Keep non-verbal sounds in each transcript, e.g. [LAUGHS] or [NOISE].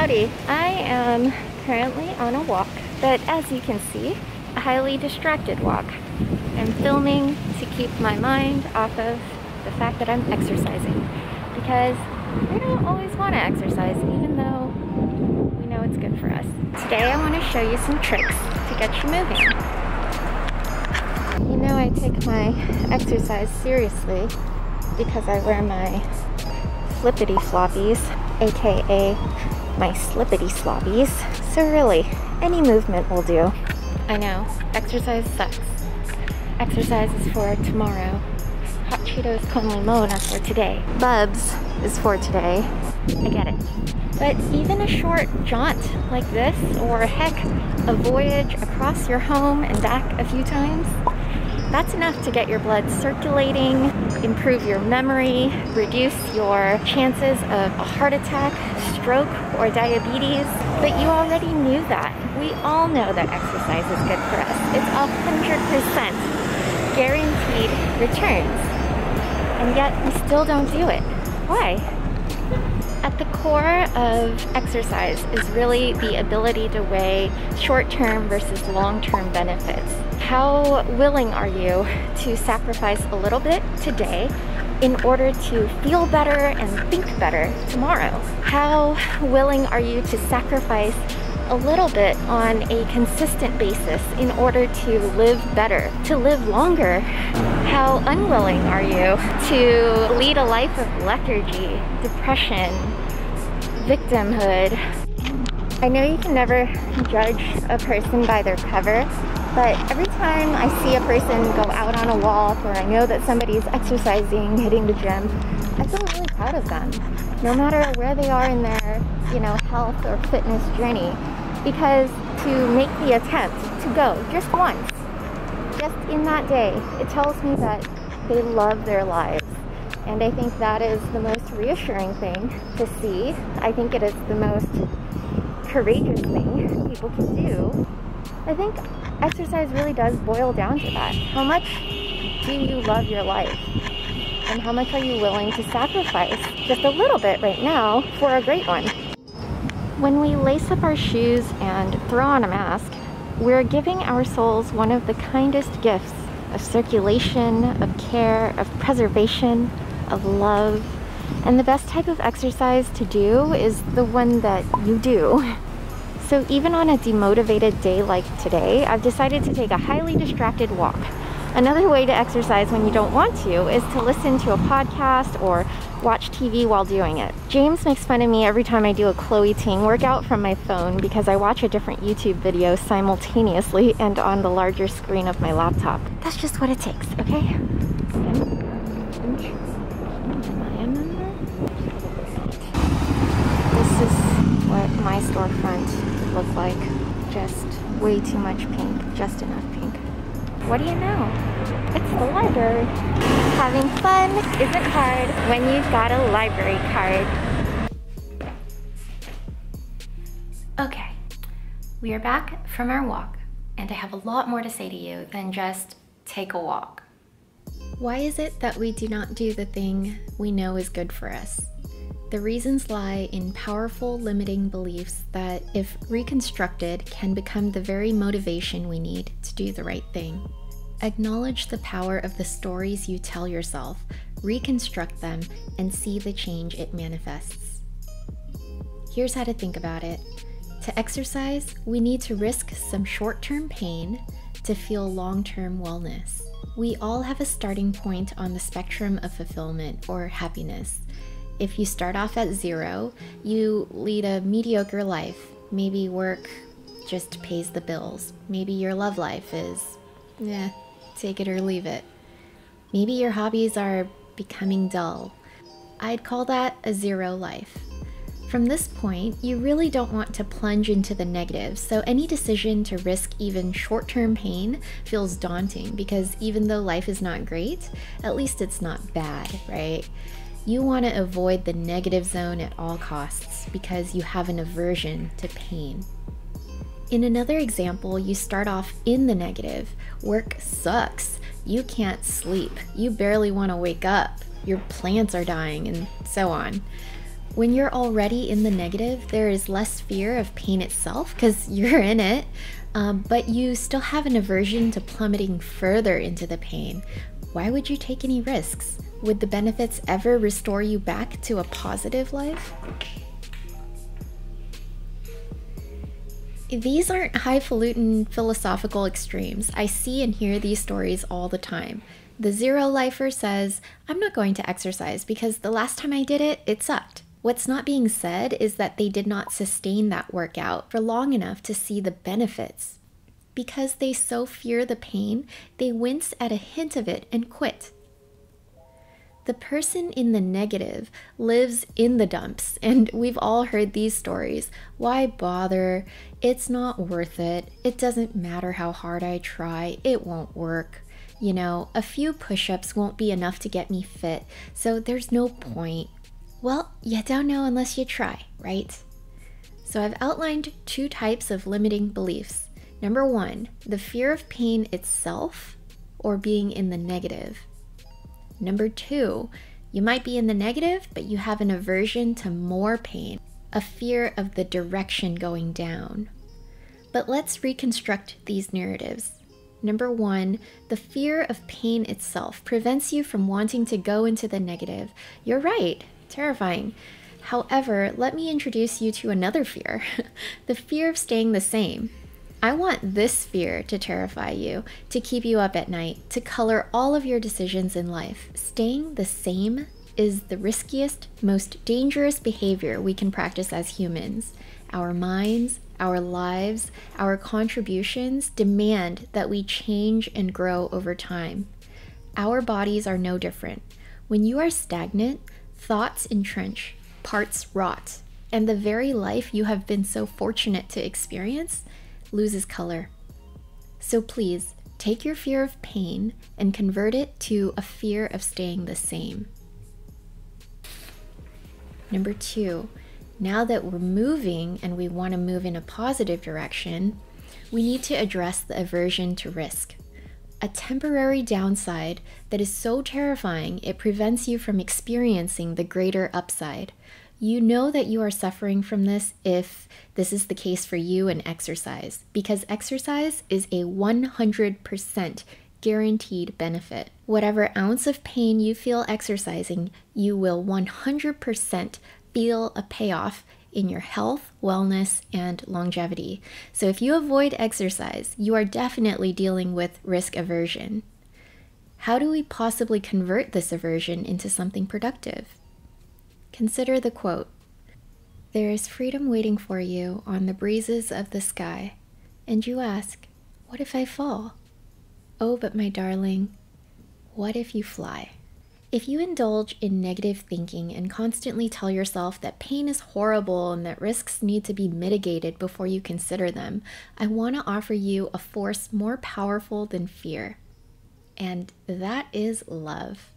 Howdy, I am currently on a walk, but as you can see, a highly distracted walk. I'm filming to keep my mind off of the fact that I'm exercising because we don't always want to exercise even though we know it's good for us. Today I want to show you some tricks to get you moving. You know I take my exercise seriously because I wear my flippity floppies, aka my slippity sloppies. So really, any movement will do. I know, exercise sucks. Exercise is for tomorrow. Hot Cheetos con limon for today. Bubs is for today. I get it. But even a short jaunt like this, or heck, a voyage across your home and back a few times, that's enough to get your blood circulating, improve your memory, reduce your chances of a heart attack, stroke, or diabetes. But you already knew that. We all know that exercise is good for us. It's 100% guaranteed returns. And yet we still don't do it. Why? At the core of exercise is really the ability to weigh short-term versus long-term benefits how willing are you to sacrifice a little bit today in order to feel better and think better tomorrow? How willing are you to sacrifice a little bit on a consistent basis in order to live better, to live longer? How unwilling are you to lead a life of lethargy, depression, victimhood? I know you can never judge a person by their cover, but every time I see a person go out on a walk or I know that somebody's exercising, hitting the gym, I feel really proud of them. No matter where they are in their, you know, health or fitness journey. Because to make the attempt to go just once, just in that day, it tells me that they love their lives. And I think that is the most reassuring thing to see. I think it is the most courageous thing people can do. I think exercise really does boil down to that. How much do you love your life? And how much are you willing to sacrifice just a little bit right now for a great one? When we lace up our shoes and throw on a mask, we're giving our souls one of the kindest gifts of circulation, of care, of preservation, of love. And the best type of exercise to do is the one that you do. [LAUGHS] So even on a demotivated day like today, I've decided to take a highly distracted walk. Another way to exercise when you don't want to is to listen to a podcast or watch TV while doing it. James makes fun of me every time I do a Chloe Ting workout from my phone because I watch a different YouTube video simultaneously and on the larger screen of my laptop. That's just what it takes, okay? This is what my storefront look like. Just way too much pink, just enough pink. What do you know? It's the library. Having fun isn't hard when you've got a library card. Okay, we are back from our walk, and I have a lot more to say to you than just take a walk. Why is it that we do not do the thing we know is good for us? The reasons lie in powerful limiting beliefs that, if reconstructed, can become the very motivation we need to do the right thing. Acknowledge the power of the stories you tell yourself, reconstruct them, and see the change it manifests. Here's how to think about it. To exercise, we need to risk some short term pain to feel long term wellness. We all have a starting point on the spectrum of fulfillment or happiness if you start off at zero, you lead a mediocre life. Maybe work just pays the bills. Maybe your love life is, yeah, take it or leave it. Maybe your hobbies are becoming dull. I'd call that a zero life. From this point, you really don't want to plunge into the negative, so any decision to risk even short term pain feels daunting because even though life is not great, at least it's not bad, right? You want to avoid the negative zone at all costs because you have an aversion to pain. In another example, you start off in the negative. Work sucks. You can't sleep. You barely want to wake up. Your plants are dying, and so on. When you're already in the negative, there is less fear of pain itself because [LAUGHS] you're in it, um, but you still have an aversion to plummeting further into the pain. Why would you take any risks? Would the benefits ever restore you back to a positive life? These aren't highfalutin philosophical extremes. I see and hear these stories all the time. The zero lifer says, I'm not going to exercise because the last time I did it, it sucked. What's not being said is that they did not sustain that workout for long enough to see the benefits. Because they so fear the pain, they wince at a hint of it and quit. The person in the negative lives in the dumps, [LAUGHS] and we've all heard these stories. Why bother? It's not worth it. It doesn't matter how hard I try, it won't work. You know, a few push ups won't be enough to get me fit, so there's no point. Well, you don't know unless you try, right? So I've outlined two types of limiting beliefs. Number one, the fear of pain itself or being in the negative. Number two, you might be in the negative, but you have an aversion to more pain, a fear of the direction going down. But let's reconstruct these narratives. Number one, the fear of pain itself prevents you from wanting to go into the negative. You're right, terrifying. However, let me introduce you to another fear [LAUGHS] the fear of staying the same. I want this fear to terrify you, to keep you up at night, to color all of your decisions in life. Staying the same is the riskiest, most dangerous behavior we can practice as humans. Our minds, our lives, our contributions demand that we change and grow over time. Our bodies are no different. When you are stagnant, thoughts entrench, parts rot, and the very life you have been so fortunate to experience loses color. So please take your fear of pain and convert it to a fear of staying the same. Number two, now that we're moving and we want to move in a positive direction, we need to address the aversion to risk. A temporary downside that is so terrifying it prevents you from experiencing the greater upside. You know that you are suffering from this if this is the case for you in exercise, because exercise is a 100% guaranteed benefit. Whatever ounce of pain you feel exercising, you will 100% feel a payoff in your health, wellness, and longevity. So if you avoid exercise, you are definitely dealing with risk aversion. How do we possibly convert this aversion into something productive? Consider the quote There is freedom waiting for you on the breezes of the sky, and you ask, What if I fall? Oh, but my darling, what if you fly? If you indulge in negative thinking and constantly tell yourself that pain is horrible and that risks need to be mitigated before you consider them, I want to offer you a force more powerful than fear. And that is love.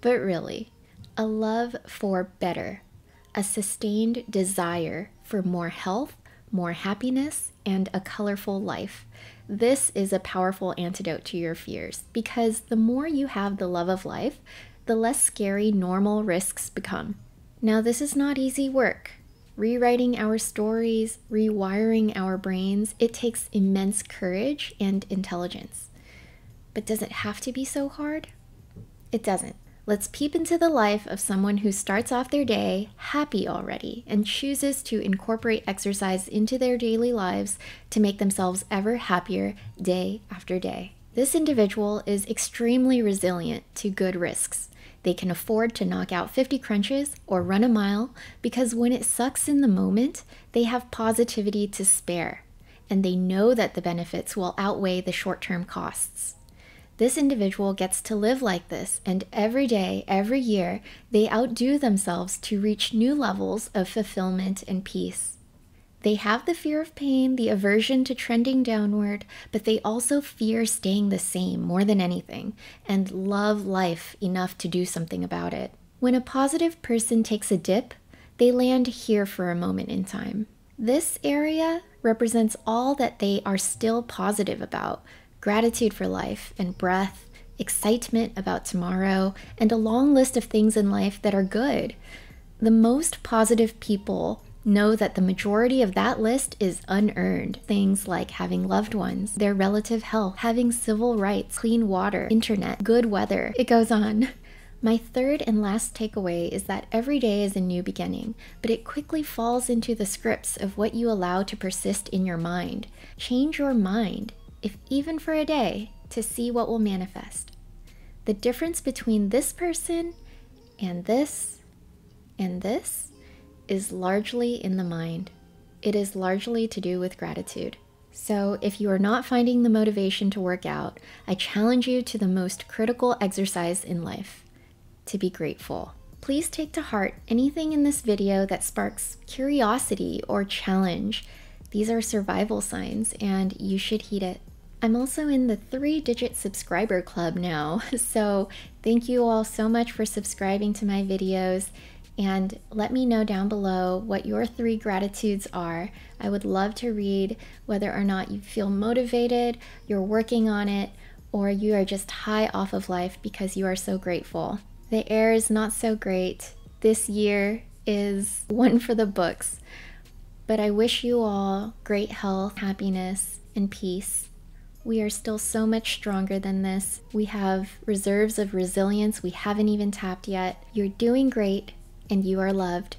But really, a love for better, a sustained desire for more health, more happiness, and a colorful life. This is a powerful antidote to your fears because the more you have the love of life, the less scary normal risks become. Now, this is not easy work. Rewriting our stories, rewiring our brains, it takes immense courage and intelligence. But does it have to be so hard? It doesn't. Let's peep into the life of someone who starts off their day happy already and chooses to incorporate exercise into their daily lives to make themselves ever happier day after day. This individual is extremely resilient to good risks. They can afford to knock out 50 crunches or run a mile because when it sucks in the moment, they have positivity to spare and they know that the benefits will outweigh the short term costs. This individual gets to live like this, and every day, every year, they outdo themselves to reach new levels of fulfillment and peace. They have the fear of pain, the aversion to trending downward, but they also fear staying the same more than anything and love life enough to do something about it. When a positive person takes a dip, they land here for a moment in time. This area represents all that they are still positive about gratitude for life and breath, excitement about tomorrow, and a long list of things in life that are good. The most positive people know that the majority of that list is unearned. Things like having loved ones, their relative health, having civil rights, clean water, internet, good weather. It goes on. My third and last takeaway is that every day is a new beginning, but it quickly falls into the scripts of what you allow to persist in your mind. Change your mind, if even for a day, to see what will manifest. The difference between this person and this and this is largely in the mind. It is largely to do with gratitude. So, if you are not finding the motivation to work out, I challenge you to the most critical exercise in life to be grateful. Please take to heart anything in this video that sparks curiosity or challenge. These are survival signs, and you should heed it. I'm also in the three digit subscriber club now, [LAUGHS] so thank you all so much for subscribing to my videos and let me know down below what your three gratitudes are. I would love to read whether or not you feel motivated, you're working on it, or you are just high off of life because you are so grateful. The air is not so great. This year is [LAUGHS] one for the books. But I wish you all great health, happiness, and peace. We are still so much stronger than this. We have reserves of resilience we haven't even tapped yet. You're doing great and you are loved.